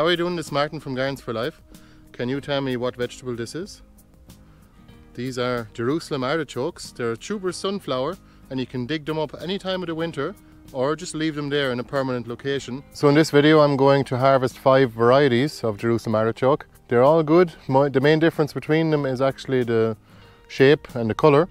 how are you doing this Martin from Gardens for Life? Can you tell me what vegetable this is? These are Jerusalem artichokes. They're a tuber sunflower and you can dig them up any time of the winter or just leave them there in a permanent location. So in this video I'm going to harvest five varieties of Jerusalem artichoke. They're all good. The main difference between them is actually the shape and the colour.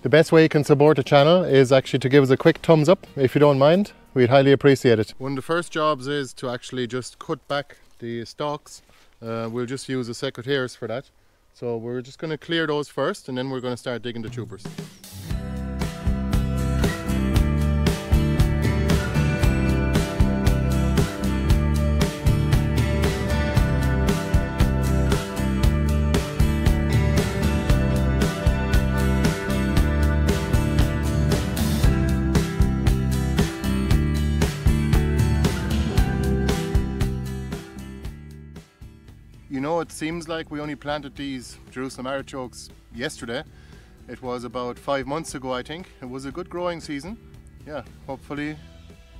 The best way you can support the channel is actually to give us a quick thumbs up if you don't mind. We'd highly appreciate it. One of the first jobs is to actually just cut back the stalks. Uh, we'll just use the secateurs for that. So we're just going to clear those first and then we're going to start digging the tubers. It seems like we only planted these Jerusalem artichokes yesterday. It was about five months ago, I think. It was a good growing season. Yeah, hopefully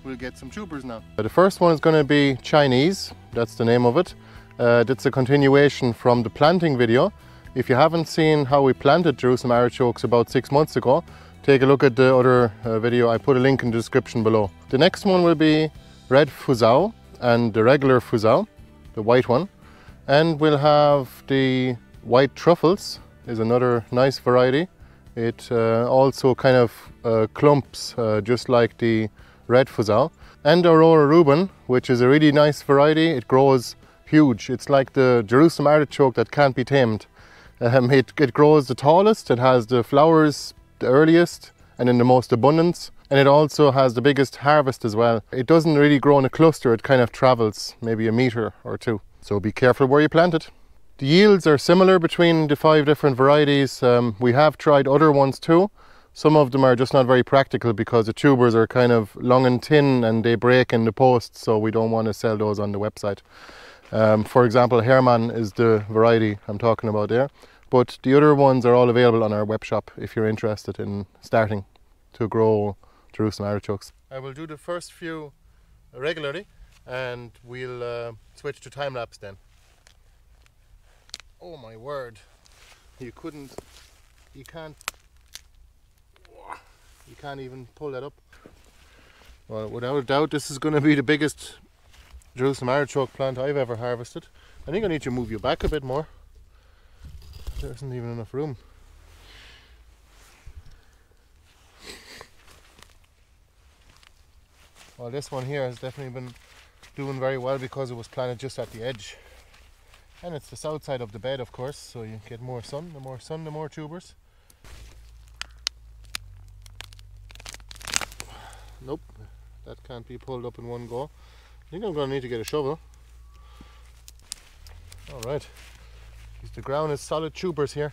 we'll get some tubers now. The first one is going to be Chinese. That's the name of it. Uh, that's a continuation from the planting video. If you haven't seen how we planted Jerusalem artichokes about six months ago, take a look at the other uh, video. I put a link in the description below. The next one will be red Fuseau and the regular Fuseau, the white one. And we'll have the white truffles is another nice variety. It uh, also kind of uh, clumps uh, just like the red Fuseau. And Aurora Reuben, which is a really nice variety. It grows huge. It's like the Jerusalem artichoke that can't be tamed. Um, it, it grows the tallest, it has the flowers the earliest and in the most abundance. And it also has the biggest harvest as well. It doesn't really grow in a cluster, it kind of travels maybe a metre or two. So be careful where you plant it. The yields are similar between the five different varieties. Um, we have tried other ones too. Some of them are just not very practical because the tubers are kind of long and thin and they break in the post, so we don't want to sell those on the website. Um, for example, Hermann is the variety I'm talking about there. But the other ones are all available on our web shop if you're interested in starting to grow Jerusalem artichokes. I will do the first few regularly and we'll uh, switch to time lapse then. Oh my word, you couldn't, you can't, you can't even pull that up. Well, without a doubt, this is going to be the biggest Jerusalem artichoke plant I've ever harvested. I think I need to move you back a bit more. There isn't even enough room. Well, this one here has definitely been doing very well because it was planted just at the edge. And it's the south side of the bed, of course, so you get more sun. The more sun, the more tubers. Nope, that can't be pulled up in one go. I think I'm going to need to get a shovel. Alright, the ground is solid tubers here.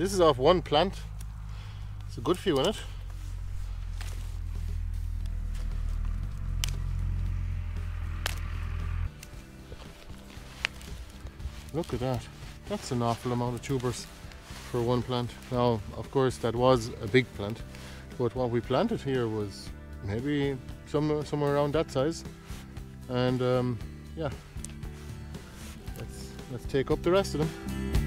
This is off one plant. It's a good few in it. Look at that. That's an awful amount of tubers. for one plant. Now, of course, that was a big plant, but what we planted here was maybe some, somewhere around that size. And um, yeah, let's, let's take up the rest of them.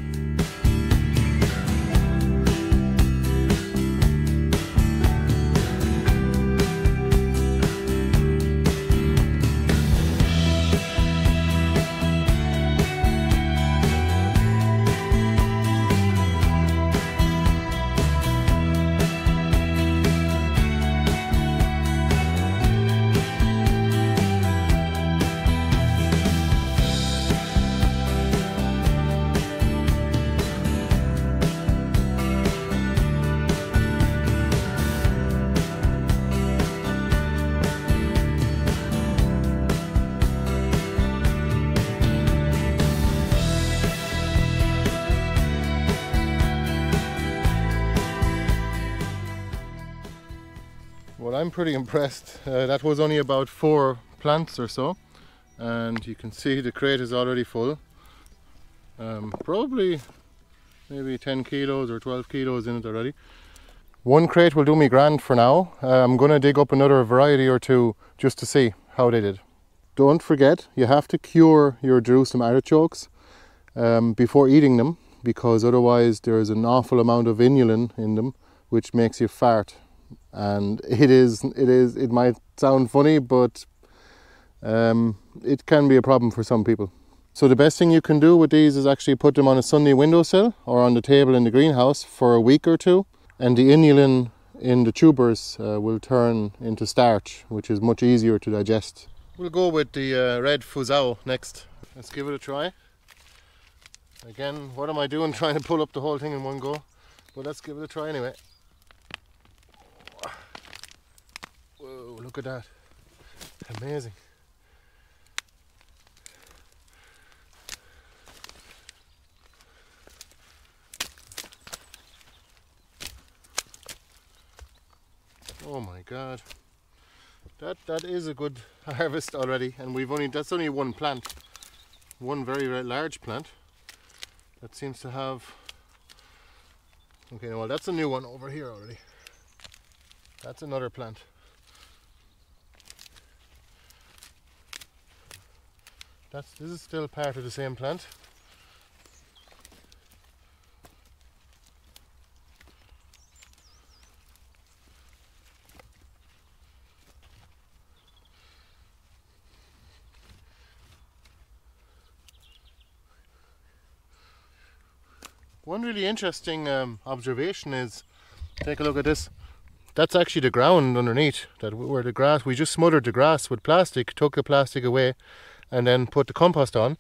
Well, I'm pretty impressed. Uh, that was only about four plants or so. And you can see the crate is already full. Um, probably maybe 10 kilos or 12 kilos in it already. One crate will do me grand for now. Uh, I'm going to dig up another variety or two just to see how they did. Don't forget, you have to cure your Jerusalem artichokes um, before eating them because otherwise there's an awful amount of inulin in them which makes you fart and it is it is it might sound funny but um, it can be a problem for some people. So the best thing you can do with these is actually put them on a sunny windowsill or on the table in the greenhouse for a week or two and the inulin in the tubers uh, will turn into starch which is much easier to digest. We'll go with the uh, red Fuseau next. Let's give it a try. Again what am i doing trying to pull up the whole thing in one go? But let's give it a try anyway look at that. Amazing. Oh my god. That that is a good harvest already and we've only that's only one plant. One very, very large plant that seems to have Okay, well that's a new one over here already. That's another plant. That's, this is still part of the same plant. One really interesting um, observation is, take a look at this. That's actually the ground underneath, that where the grass, we just smothered the grass with plastic, took the plastic away, and then put the compost on,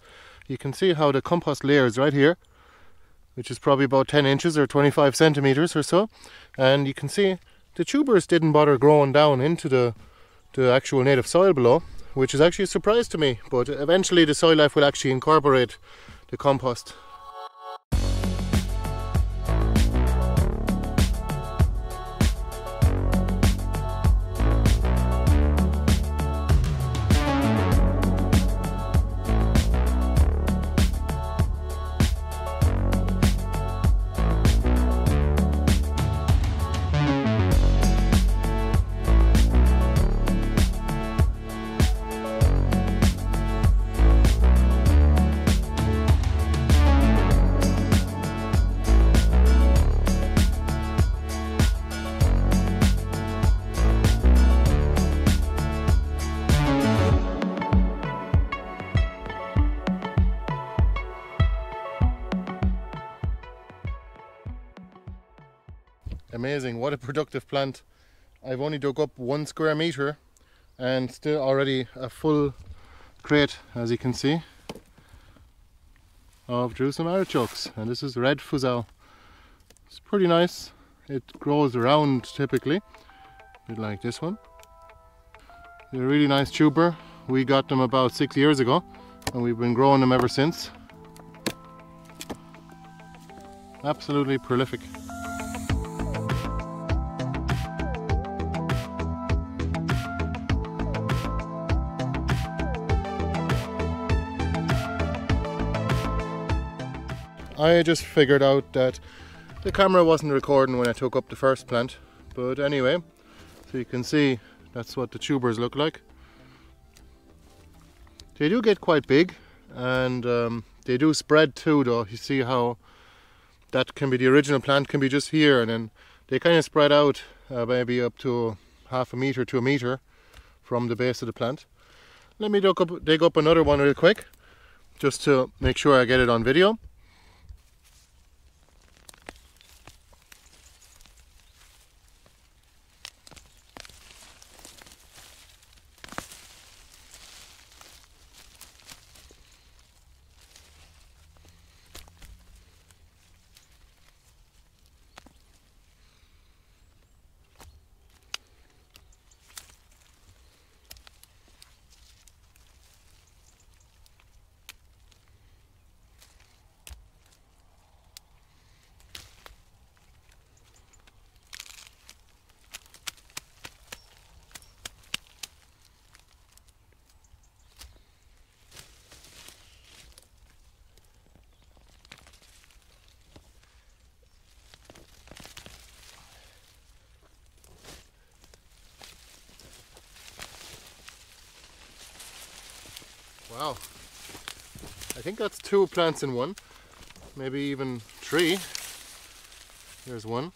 you can see how the compost layer is right here, which is probably about 10 inches or 25 centimeters or so. And you can see the tubers didn't bother growing down into the, the actual native soil below, which is actually a surprise to me. But eventually the soil life will actually incorporate the compost amazing. What a productive plant. I've only dug up one square meter and still already a full crate as you can see of Jerusalem artichokes. And this is red Fuseau it's pretty nice. It grows around typically a bit like this one. They're a really nice tuber. We got them about six years ago and we've been growing them ever since. Absolutely prolific I just figured out that The camera wasn't recording when I took up the first plant, but anyway, so you can see that's what the tubers look like. They do get quite big and um, they do spread too though. You see how that can be the original plant can be just here and then they kind of spread out uh, maybe up to half a meter to a meter from the base of the plant. Let me dig up, dig up another one real quick just to make sure I get it on video. Wow. I think that's two plants in one. Maybe even three. There's one.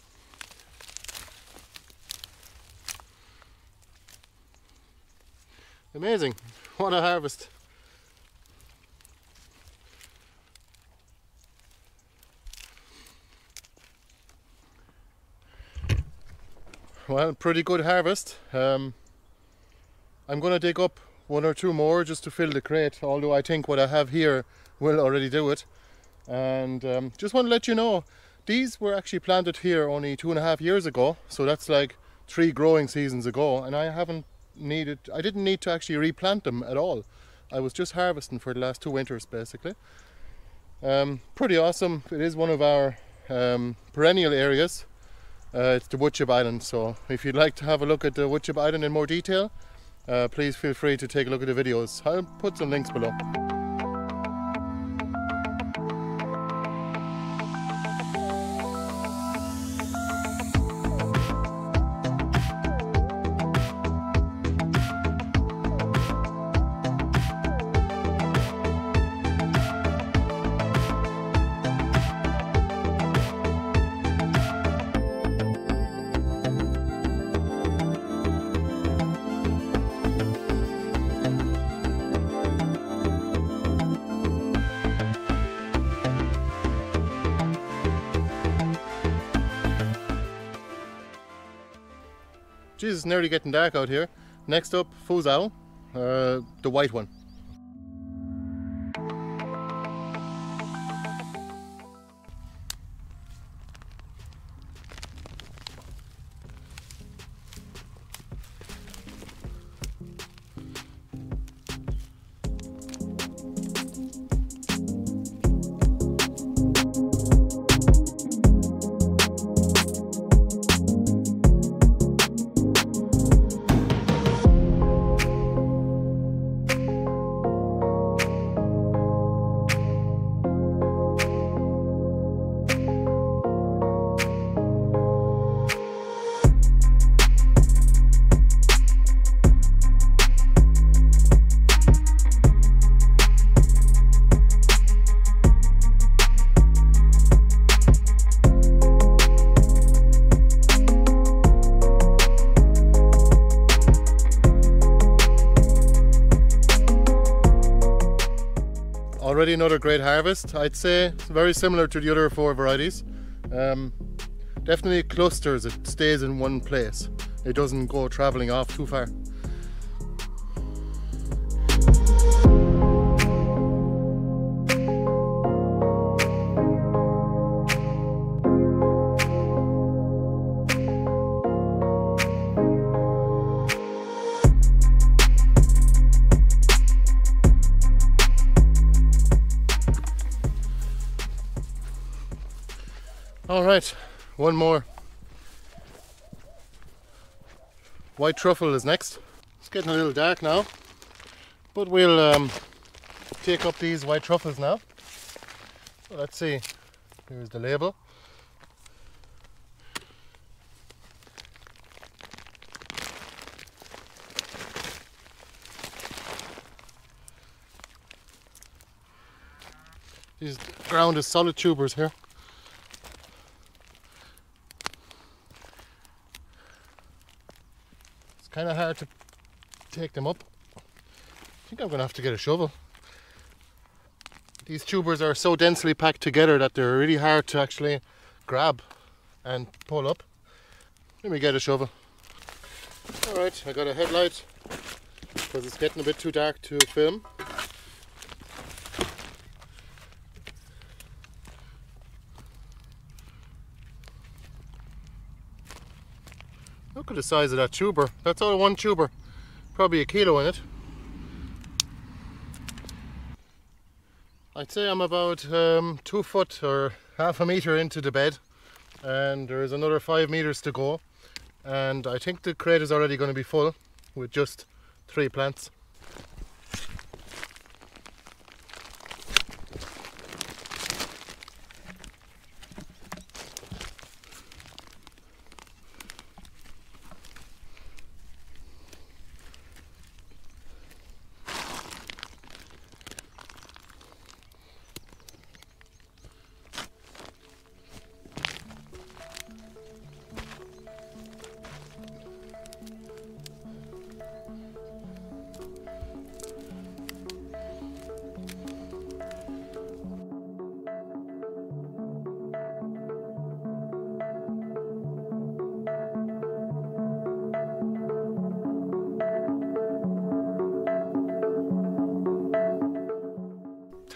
Amazing. What a harvest. Well, pretty good harvest. Um, I'm going to dig up one or two more just to fill the crate although I think what I have here will already do it. And um, just want to let you know these were actually planted here only two and a half years ago so that's like three growing seasons ago and I haven't needed I didn't need to actually replant them at all. I was just harvesting for the last two winters basically. Um, pretty awesome. It is one of our um, perennial areas. Uh, it's the Woodchip Island so if you'd like to have a look at the Woodchip Island in more detail uh, please feel free to take a look at the videos. I'll put some links below. Jesus, nearly getting dark out here. Next up, Fuseau, uh, the white one. Another great harvest. I'd say very similar to the other four varieties. Um, definitely clusters, it stays in one place. It doesn't go traveling off too far. One more. White truffle is next. It's getting a little dark now, but we'll um, take up these white truffles now. Let's see. Here's the label. These ground is solid tubers here. Hard to take them up. I think I'm going to have to get a shovel. These tubers are so densely packed together that they're really hard to actually grab and pull up. Let me get a shovel. Alright, I got a headlight because it's getting a bit too dark to film. Look at the size of that tuber. That's all one tuber. Probably a kilo in it. I'd say I'm about um, two foot or half a meter into the bed and there's another five meters to go and I think the crate is already going to be full with just three plants.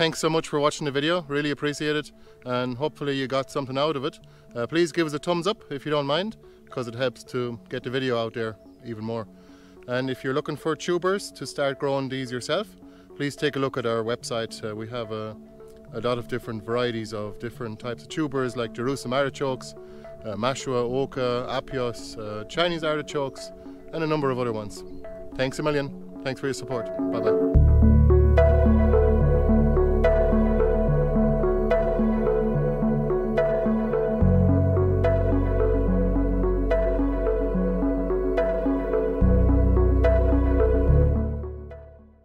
Thanks so much for watching the video. Really appreciate it. And hopefully you got something out of it. Uh, please give us a thumbs up if you don't mind because it helps to get the video out there even more. And if you're looking for tubers to start growing these yourself please take a look at our website. Uh, we have a, a, lot of different varieties of different types of tubers like Jerusalem artichokes uh, Mashua, Oka, Apios, uh, Chinese artichokes and a number of other ones. Thanks a million. Thanks for your support. Bye bye